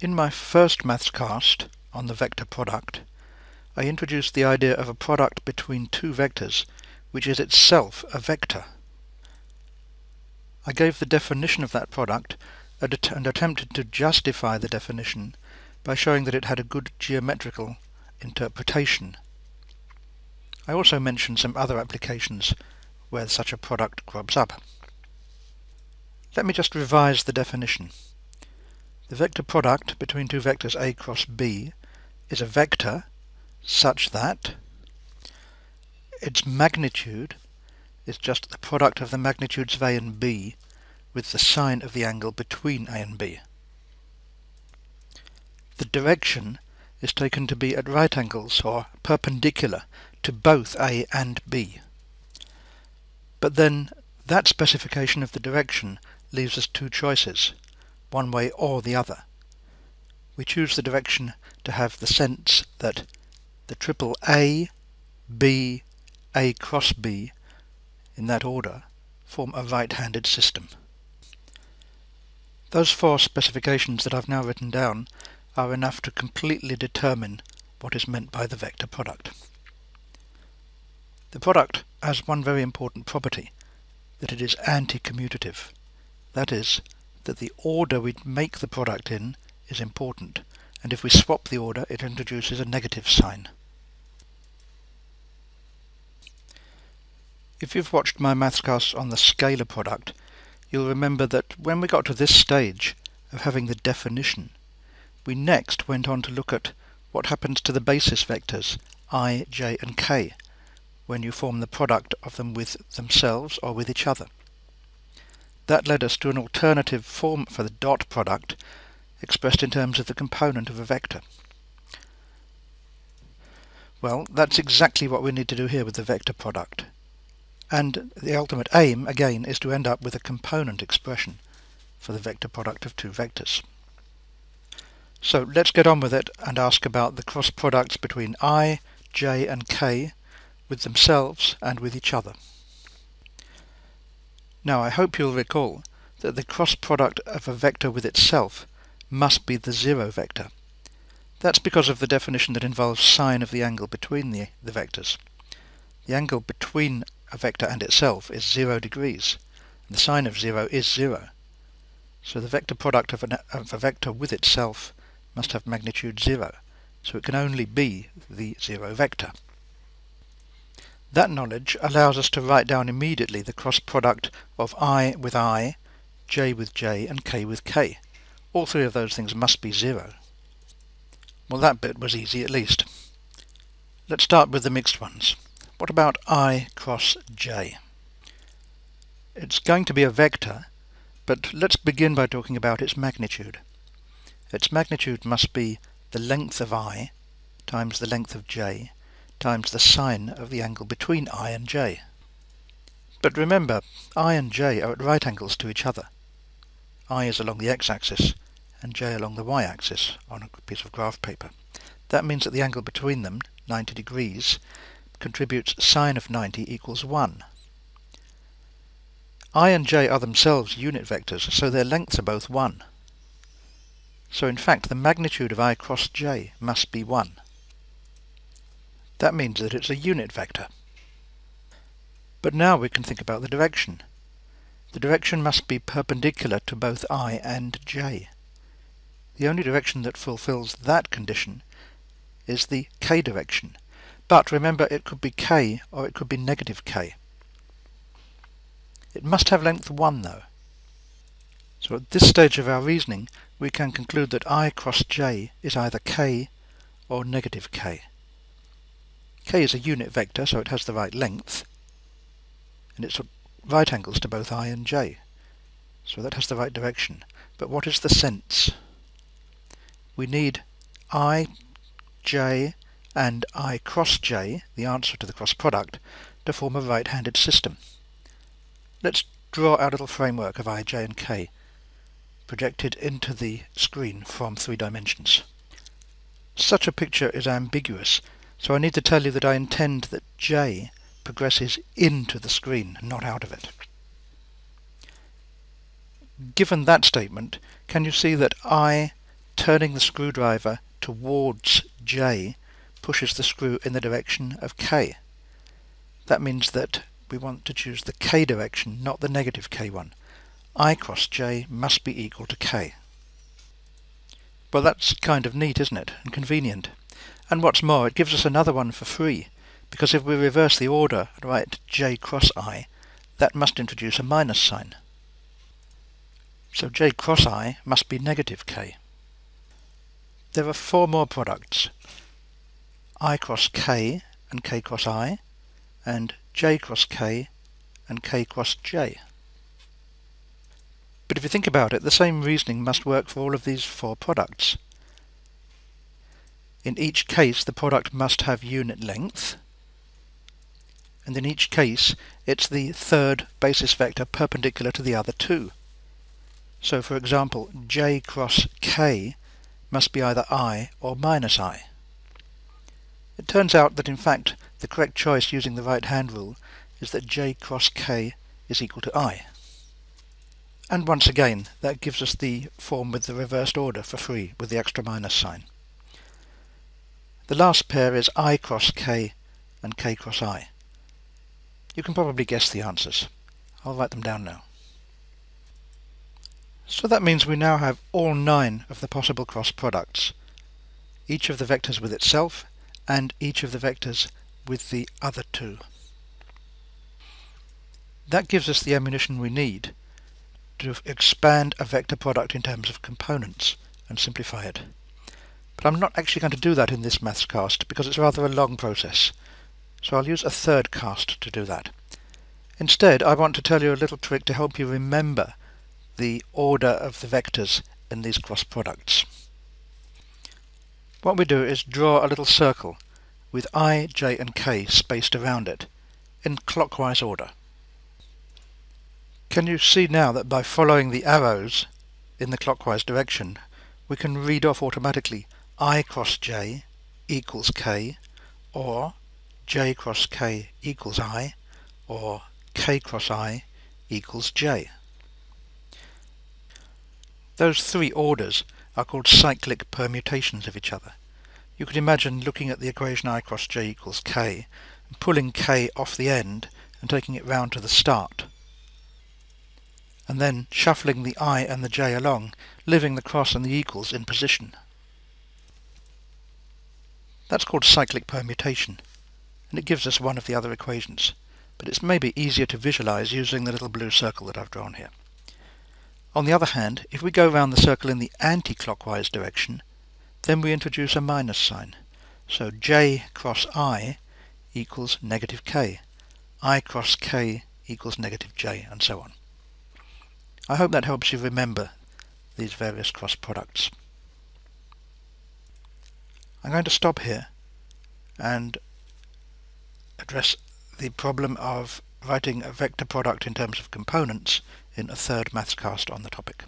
In my first maths cast on the vector product, I introduced the idea of a product between two vectors which is itself a vector. I gave the definition of that product and attempted to justify the definition by showing that it had a good geometrical interpretation. I also mentioned some other applications where such a product crops up. Let me just revise the definition. The vector product between two vectors a cross b is a vector such that its magnitude is just the product of the magnitudes of a and b with the sine of the angle between a and b. The direction is taken to be at right angles or perpendicular to both a and b. But then that specification of the direction leaves us two choices one way or the other. We choose the direction to have the sense that the triple A, B, A cross B, in that order, form a right-handed system. Those four specifications that I've now written down are enough to completely determine what is meant by the vector product. The product has one very important property, that it is anti-commutative. That is, that the order we make the product in is important, and if we swap the order it introduces a negative sign. If you've watched my maths cast on the scalar product, you'll remember that when we got to this stage of having the definition, we next went on to look at what happens to the basis vectors i, j and k when you form the product of them with themselves or with each other. That led us to an alternative form for the dot product expressed in terms of the component of a vector. Well, that's exactly what we need to do here with the vector product. And the ultimate aim, again, is to end up with a component expression for the vector product of two vectors. So let's get on with it and ask about the cross products between i, j and k with themselves and with each other. Now I hope you'll recall that the cross product of a vector with itself must be the zero vector. That's because of the definition that involves sine of the angle between the, the vectors. The angle between a vector and itself is zero degrees, and the sine of zero is zero. So the vector product of, an, of a vector with itself must have magnitude zero, so it can only be the zero vector. That knowledge allows us to write down immediately the cross product of i with i, j with j and k with k. All three of those things must be zero. Well that bit was easy at least. Let's start with the mixed ones. What about i cross j? It's going to be a vector, but let's begin by talking about its magnitude. Its magnitude must be the length of i times the length of j times the sine of the angle between i and j. But remember, i and j are at right angles to each other. i is along the x-axis and j along the y-axis on a piece of graph paper. That means that the angle between them, 90 degrees, contributes sine of 90 equals 1. i and j are themselves unit vectors, so their lengths are both 1. So in fact the magnitude of i cross j must be 1. That means that it's a unit vector. But now we can think about the direction. The direction must be perpendicular to both i and j. The only direction that fulfills that condition is the k direction. But remember it could be k or it could be negative k. It must have length 1 though. So at this stage of our reasoning we can conclude that i cross j is either k or negative k k is a unit vector, so it has the right length, and it's right angles to both i and j. So that has the right direction. But what is the sense? We need i, j, and i cross j, the answer to the cross product, to form a right-handed system. Let's draw our little framework of i, j, and k, projected into the screen from three dimensions. Such a picture is ambiguous so I need to tell you that I intend that J progresses into the screen, not out of it. Given that statement, can you see that I, turning the screwdriver towards J pushes the screw in the direction of K. That means that we want to choose the K direction, not the negative K one. I cross J must be equal to K. Well, that's kind of neat, isn't it? And convenient. And what's more, it gives us another one for free, because if we reverse the order and write J cross I, that must introduce a minus sign. So J cross I must be negative K. There are four more products. I cross K and K cross I, and J cross K and K cross J. But if you think about it, the same reasoning must work for all of these four products. In each case, the product must have unit length, and in each case, it's the third basis vector perpendicular to the other two. So for example, j cross k must be either i or minus i. It turns out that in fact the correct choice using the right hand rule is that j cross k is equal to i. And once again, that gives us the form with the reversed order for free with the extra minus sign. The last pair is i cross k and k cross i. You can probably guess the answers. I'll write them down now. So that means we now have all nine of the possible cross products, each of the vectors with itself and each of the vectors with the other two. That gives us the ammunition we need to expand a vector product in terms of components and simplify it. But I'm not actually going to do that in this maths cast because it's rather a long process. So I'll use a third cast to do that. Instead, I want to tell you a little trick to help you remember the order of the vectors in these cross products. What we do is draw a little circle with i, j and k spaced around it in clockwise order. Can you see now that by following the arrows in the clockwise direction we can read off automatically i cross j equals k or j cross k equals i or k cross i equals j. Those three orders are called cyclic permutations of each other. You could imagine looking at the equation i cross j equals k and pulling k off the end and taking it round to the start and then shuffling the i and the j along, leaving the cross and the equals in position. That's called cyclic permutation, and it gives us one of the other equations, but it's maybe easier to visualize using the little blue circle that I've drawn here. On the other hand, if we go around the circle in the anti-clockwise direction, then we introduce a minus sign. So j cross i equals negative k, i cross k equals negative j, and so on. I hope that helps you remember these various cross products. I'm going to stop here and address the problem of writing a vector product in terms of components in a third maths cast on the topic.